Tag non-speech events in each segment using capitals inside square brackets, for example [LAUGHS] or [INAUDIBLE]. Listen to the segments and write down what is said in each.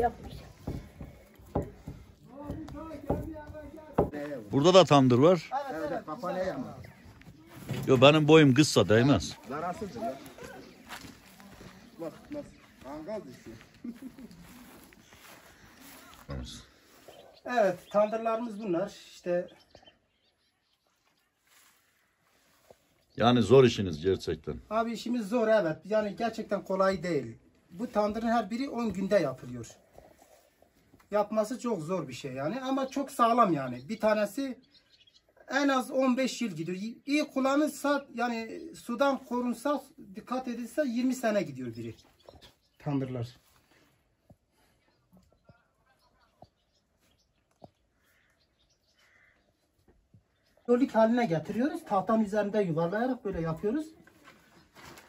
Yapmış. Burada da tandır var. Evet? Yo benim boyum kıssa değmez. Zararsızdır ya. Bak nasıl? Kangal düşüyor. [LAUGHS] Evet, tandırlarımız bunlar. İşte Yani zor işiniz gerçekten. abi işimiz zor evet. Yani gerçekten kolay değil. Bu tandırın her biri 10 günde yapılıyor. Yapması çok zor bir şey yani ama çok sağlam yani. Bir tanesi en az 15 yıl gidiyor. İyi kullanılsa yani sudan korunsa dikkat edilse 20 sene gidiyor biri. Tandırlar. Lolik haline getiriyoruz. Tahtanın üzerinde yuvarlayarak böyle yapıyoruz.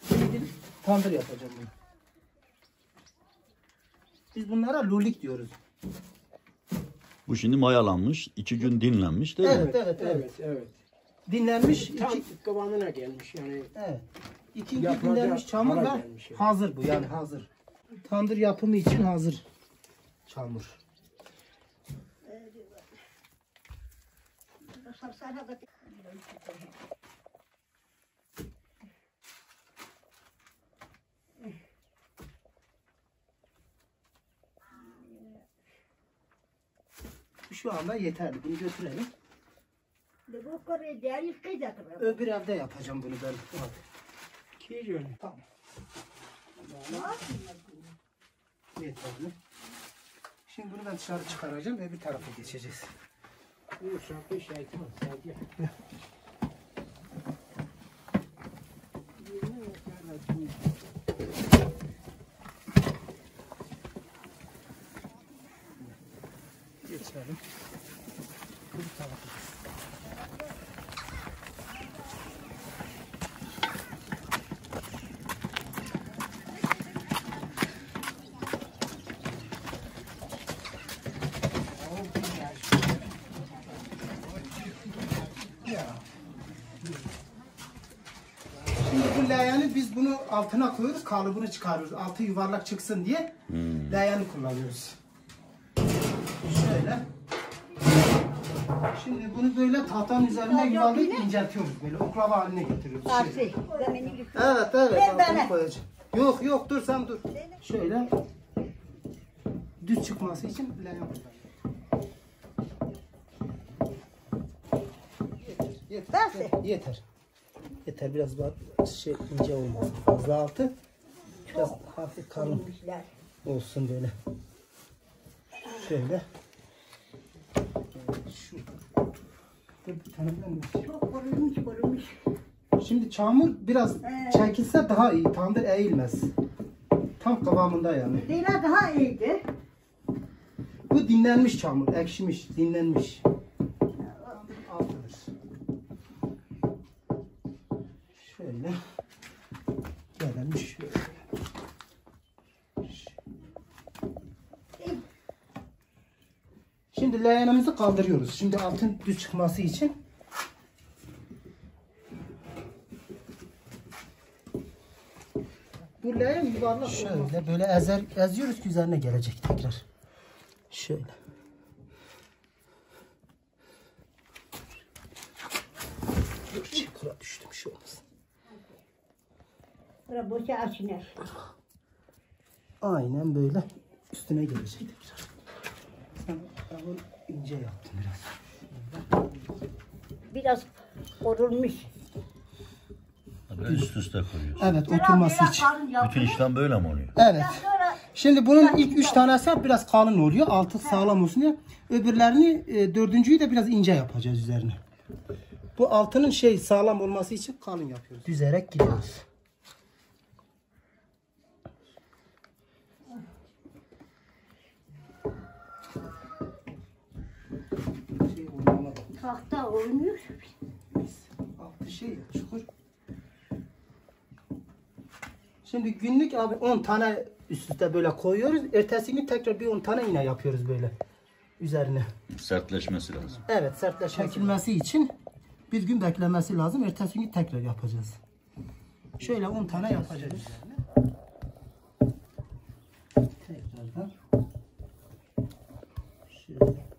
Şimdi tandır yapacağım bunu. Biz bunlara lolik diyoruz. Bu şimdi mayalanmış, iki gün dinlenmiş değil mi? Evet, evet, evet. Evet. Dinlenmiş. Tam iki, kıvamına gelmiş yani. evet. İkinci Yapılacak dinlenmiş çamur gelmiş yani. hazır bu yani hazır. Tandır yapımı için hazır çamur. Şu anda yeterli. Bunu götürelim. Öbür evde yapacağım bunu ben. Bak. Ki yani. Tamam. Yeterli. Şimdi bunu ben dışarı çıkaracağım ve bir tarafa geçeceğiz. Bu şarkı şeytan. Sevgi. Geçelim. Bir Şimdi bu leğeni biz bunu altına koyuyoruz, kalıbını çıkarıyoruz. Altı yuvarlak çıksın diye leğeni kullanıyoruz. Şöyle. Şimdi bunu böyle tahtanın üzerine yuvarlayıp inceltiyoruz böyle oklava haline getiriyoruz. Şöyle. Evet evet Ben koyacağım. Yok yok dur sen dur. Şöyle düz çıkması için. Yeter, yeter, yeter. Yeter biraz daha şey ince olmaz. Fazla altı. Biraz hafif kalın olsun böyle. Şöyle. Şu. Çok korunmuş korunmuş. Şimdi çamur biraz Evet. çekilse daha iyi. Tandır eğilmez. Tam kıvamında yani. Zeyla daha iyiydi. Bu dinlenmiş çamur. Ekşimiş, dinlenmiş. Altıdır. Şöyle. Gelelim şöyle. Şimdi leğenimizi kaldırıyoruz. Şimdi altın düz çıkması için. Bu leğen yuvarlak Şöyle böyle ezer, eziyoruz ki üzerine gelecek tekrar. Şöyle. Dur çukura düştüm bir şey olmasın. Aynen böyle üstüne gelecek tekrar. Bunu ince yaptın biraz. Biraz korunmuş. Böyle üst üste koyuyoruz. Evet oturması için. Bütün işlem böyle mi oluyor? Evet. Şimdi bunun ilk üç tanesi biraz kalın oluyor. Altı sağlam olsun diye. Öbürlerini e, dördüncüyü de biraz ince yapacağız üzerine. Bu altının şey sağlam olması için kalın yapıyoruz. Düzerek gidiyoruz. Şey oynamadı. tahta oynuyor. Altı şey ya, çukur. Şimdi günlük abi 10 tane üst üste böyle koyuyoruz. Ertesi gün tekrar bir 10 tane yine yapıyoruz böyle üzerine. Sertleşmesi lazım. Evet sertleşmesi çekilmesi için bir gün beklemesi lazım. Ertesi gün tekrar yapacağız. Şöyle 10 tane yapacağız üzerine. Tekrar Ha? Şöyle.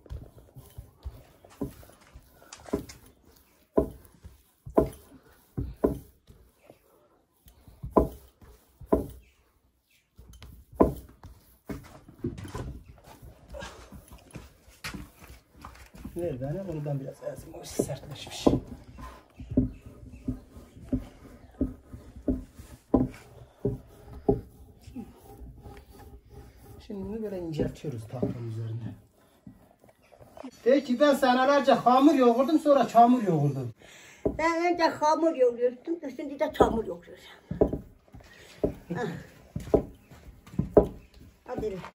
Ver bana onu ben biraz. O sertleşmiş. Şimdi bunu böyle inceltiyoruz tahtanın üzerine. Peki ben senelerce hamur yoğurdum sonra çamur yoğurdum. Ben önce hamur yoğuruyordum, üstünde de çamur yoğuruyorum. [LAUGHS] Hadi.